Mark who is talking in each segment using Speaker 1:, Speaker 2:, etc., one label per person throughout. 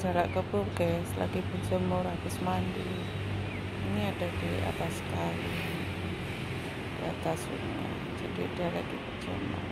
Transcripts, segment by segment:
Speaker 1: jarak ke guys. Lagi berjemur habis mandi. Ini ada di atas kali di atas sungai jadi dia lagi berjemur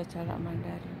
Speaker 1: ada jalak mandarin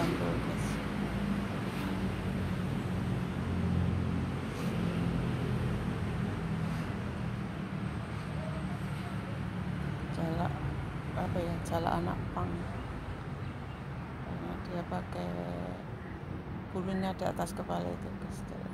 Speaker 1: jambul guys jalak apa ya jalak anak pang. Karena dia pakai bulunya di atas kepala itu guys jalak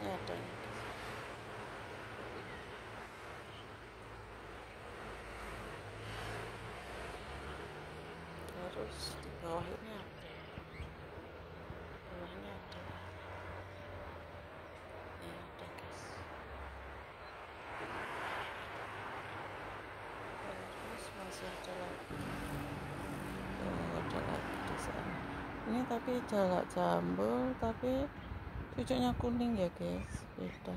Speaker 1: kesehatan terus di bawah ini apa bawah ini ada. Ya ada guys. Terus masih ada lagi. Oh, ada lagi di sana ini tapi jalak jambul tapi cucuknya kuning ya guys. Beda.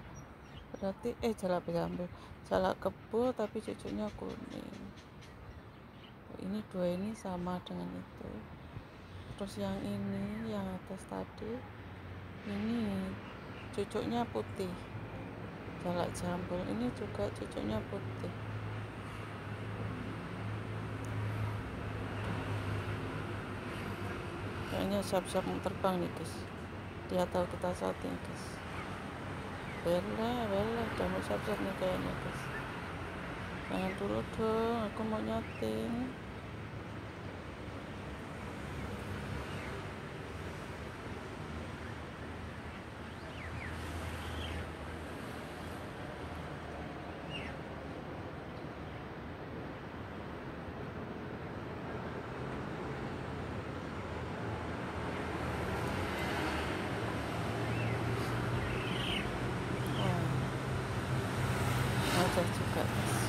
Speaker 1: Berarti eh jalak jambul jalak kebo tapi cucuknya kuning. Ini dua ini sama dengan itu. Terus yang ini yang atas tadi ini cucuknya putih. Jalak jambul. Ini juga cucuknya putih. Kayaknya siap-siap terbang nih guys tahu kita shooting guys. Bela bela mau siap-siap nih kayaknya guys. Jangan dulu dong aku mau nyoting wajar juga guys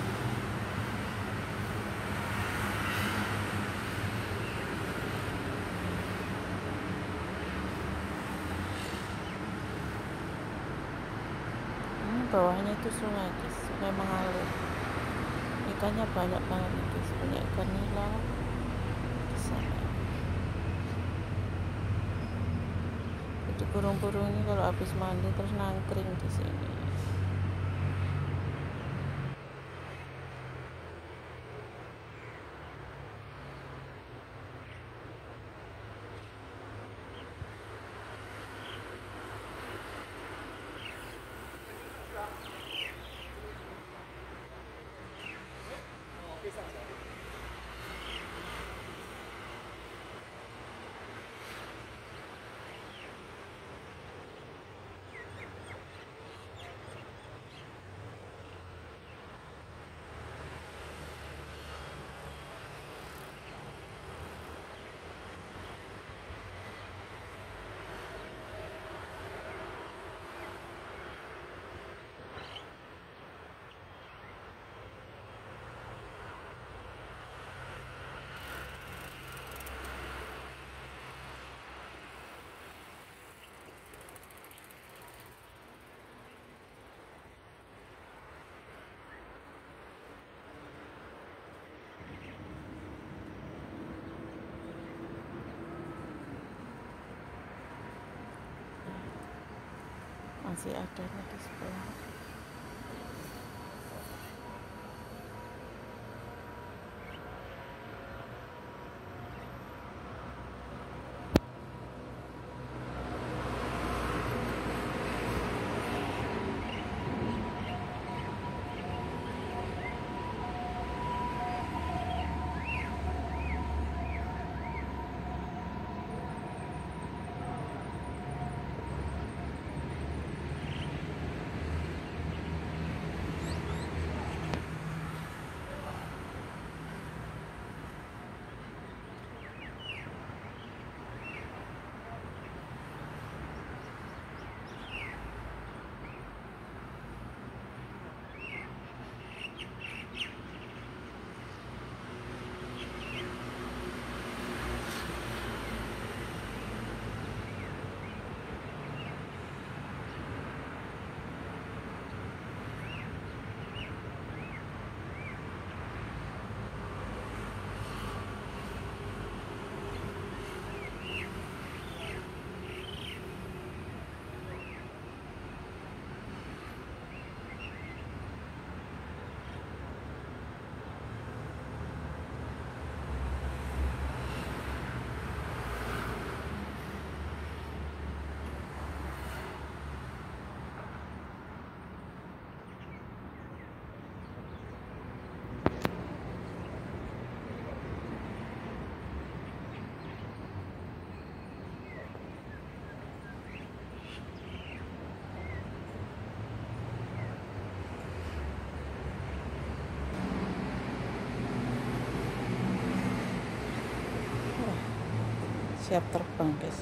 Speaker 1: ini bawahnya itu sungai guys. Sungai mengalir. Ikannya banyak banget guys. Banyak ikan nila di jadi burung-burung ini kalau habis mandi terus nangkring di sini masih ada lagi sebelah siap terbang guys.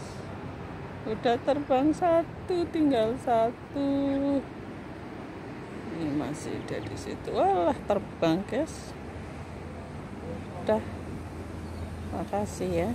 Speaker 1: Udah terbang satu tinggal satu. Ini masih ada di situ. Walah terbang guys. Udah. Makasih ya